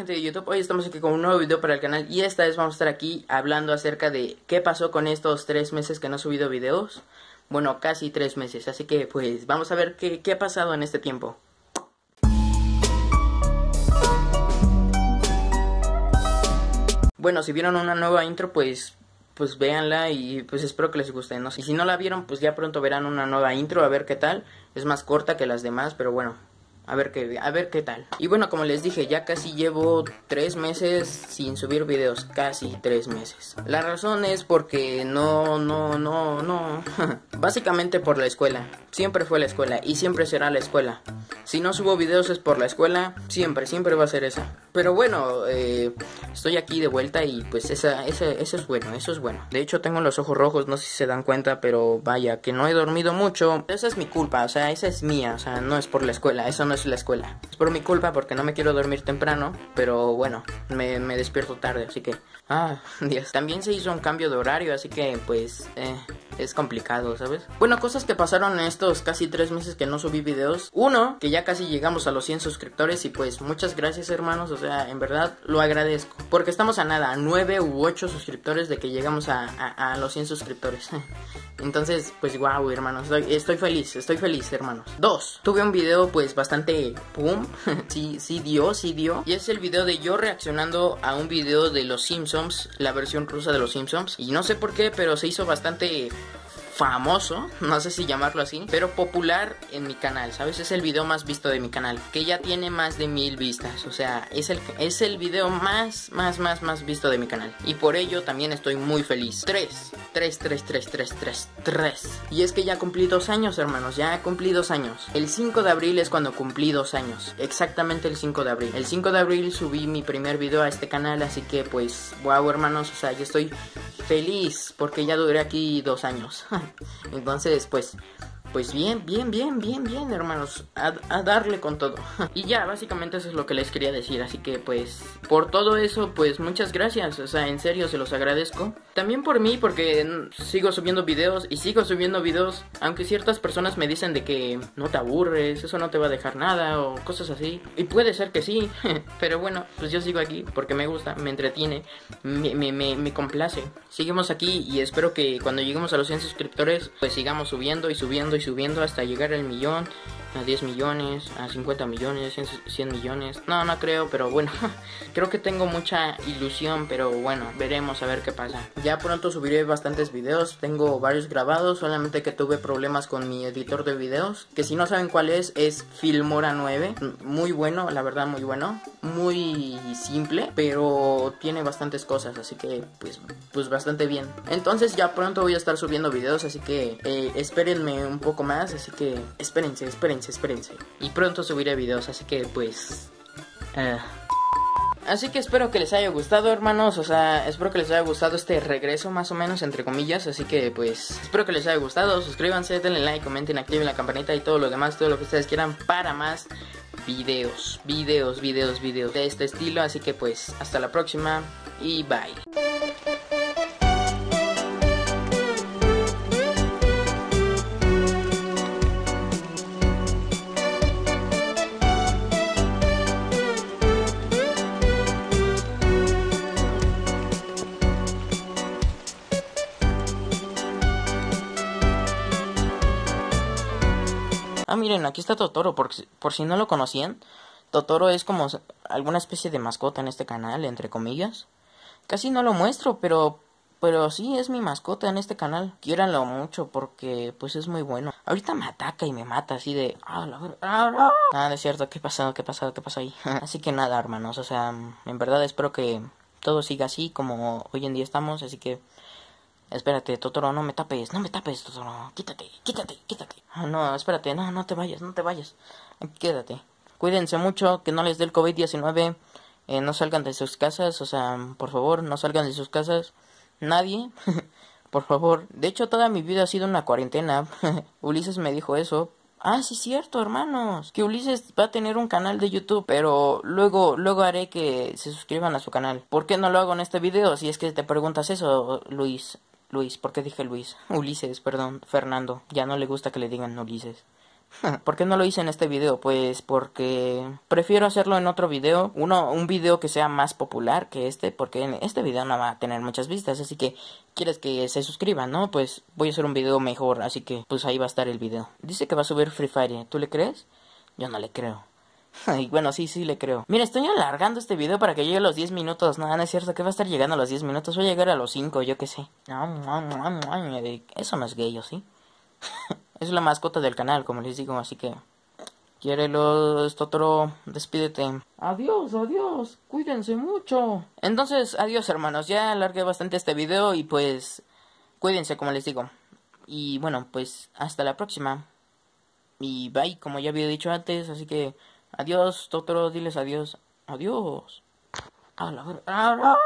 gente de YouTube, hoy estamos aquí con un nuevo video para el canal y esta vez vamos a estar aquí hablando acerca de qué pasó con estos tres meses que no he subido videos. Bueno, casi tres meses, así que pues vamos a ver qué, qué ha pasado en este tiempo. Bueno, si vieron una nueva intro, pues pues véanla y pues espero que les guste, ¿no? Y si no la vieron, pues ya pronto verán una nueva intro, a ver qué tal. Es más corta que las demás, pero bueno, a ver qué, a ver qué tal. Y bueno, como les dije, ya casi llevo tres meses sin subir videos, casi tres meses. La razón es porque no, no, no, no. Básicamente por la escuela. Siempre fue la escuela y siempre será la escuela. Si no subo videos es por la escuela, siempre, siempre va a ser esa. Pero bueno, eh, estoy aquí de vuelta y pues esa, esa, eso es bueno, eso es bueno. De hecho tengo los ojos rojos, no sé si se dan cuenta, pero vaya, que no he dormido mucho. Esa es mi culpa, o sea, esa es mía, o sea, no es por la escuela, eso no es la escuela. Es por mi culpa porque no me quiero dormir temprano, pero bueno, me, despierto tarde, así que... Ah, Dios. También se hizo un cambio de horario, así que pues... Eh, es complicado, ¿sabes? Bueno, cosas que pasaron en estos casi tres meses que no subí videos. Uno, que ya casi llegamos a los 100 suscriptores y pues muchas gracias hermanos, o sea, en verdad lo agradezco. Porque estamos a nada, a 9 u 8 suscriptores de que llegamos a, a, los 100 suscriptores. Entonces, pues wow, hermanos, estoy, feliz, estoy feliz, hermanos. Dos, tuve un video pues bastante pum, sí, sí dio, sí dio. Y es el video de yo reaccionando a un video de los Simpsons, la versión rusa de los Simpsons. Y no sé por qué, pero se hizo bastante famoso, no sé si llamarlo así, pero popular en mi canal, ¿sabes? Es el video más visto de mi canal, que ya tiene más de mil vistas, o sea, es el, es el video más, más, más, más visto de mi canal. Y por ello también estoy muy feliz. 3, 3, 3, 3, 3, 3, 3. Y es que ya cumplí dos años, hermanos, ya cumplí dos años. El 5 de abril es cuando cumplí dos años, exactamente el 5 de abril. El 5 de abril subí mi primer video a este canal, así que pues, wow, hermanos, o sea, yo estoy feliz porque ya duré aquí dos años. Entonces, pues, pues bien, bien, bien, bien, bien, hermanos. A, darle con todo. y ya, básicamente eso es lo que les quería decir. Así que, pues, por todo eso, pues muchas gracias. O sea, en serio, se los agradezco. También por mí, porque sigo subiendo videos y sigo subiendo videos. Aunque ciertas personas me dicen de que no te aburres, eso no te va a dejar nada o cosas así. Y puede ser que sí. Pero bueno, pues yo sigo aquí porque me gusta, me entretiene, me, me, me, me complace. Seguimos aquí y espero que cuando lleguemos a los 100 suscriptores, pues sigamos subiendo y subiendo subiendo hasta llegar al millón, a 10 millones, a 50 millones, 100, millones. No, no creo, pero bueno, creo que tengo mucha ilusión, pero bueno, veremos a ver qué pasa. Ya pronto subiré bastantes videos, tengo varios grabados, solamente que tuve problemas con mi editor de videos, que si no saben cuál es, es Filmora 9, muy bueno, la verdad muy bueno, muy simple, pero tiene bastantes cosas, así que pues, pues bastante bien. Entonces ya pronto voy a estar subiendo videos, así que eh, espérenme un poco más, así que espérense, espérense, espérense. Y pronto subiré videos, así que pues... Eh. Así que espero que les haya gustado, hermanos. O sea, espero que les haya gustado este regreso, más o menos, entre comillas. Así que, pues, espero que les haya gustado. Suscríbanse, denle like, comenten, activen la campanita y todo lo demás, todo lo que ustedes quieran para más videos, videos, videos, videos de este estilo. Así que, pues, hasta la próxima y bye. Miren, aquí está Totoro, por, por si no lo conocían. Totoro es como alguna especie de mascota en este canal, entre comillas. Casi no lo muestro, pero pero sí es mi mascota en este canal. Quiéranlo mucho porque pues es muy bueno. Ahorita me ataca y me mata así de ah, ah, Nada, es cierto, ¿qué pasó? ¿Qué pasó? ¿Qué pasó ahí? así que nada, hermanos, o sea, en verdad espero que todo siga así como hoy en día estamos, así que Espérate, Totoro, no me tapes, no me tapes, Totoro. Quítate, quítate, quítate. Ah, no, espérate, no, no te vayas, no te vayas. Quédate. Cuídense mucho, que no les dé el COVID-19. Eh, no salgan de sus casas, o sea, por favor, no salgan de sus casas. Nadie, por favor. De hecho, toda mi vida ha sido una cuarentena. Ulises me dijo eso. Ah, sí, cierto, hermanos. Que Ulises va a tener un canal de YouTube, pero luego, luego haré que se suscriban a su canal. ¿Por qué no lo hago en este video? Si es que te preguntas eso, Luis. Luis, ¿por qué dije Luis? Ulises, perdón, Fernando. Ya no le gusta que le digan Ulises. ¿Por qué no lo hice en este video? Pues porque prefiero hacerlo en otro video, uno, un video que sea más popular que este, porque en este video no va a tener muchas vistas, así que quieres que se suscriban, ¿no? Pues voy a hacer un video mejor, así que pues ahí va a estar el video. Dice que va a subir Free Fire, ¿tú le crees? Yo no le creo. Y bueno, sí, sí le creo. Mira, estoy alargando este video para que llegue a los 10 minutos. Nada, no es cierto que va a estar llegando a los 10 minutos. Voy a llegar a los 5, yo qué sé. Eso no es gay, ¿o sí? es la mascota del canal, como les digo, así que... los Totoro, despídete. Adiós, adiós, cuídense mucho. Entonces, adiós hermanos, ya alargué bastante este video y pues... Cuídense, como les digo. Y bueno, pues hasta la próxima. Y bye, como ya había dicho antes, así que... Adiós, Totoro, diles adiós. Adiós. A la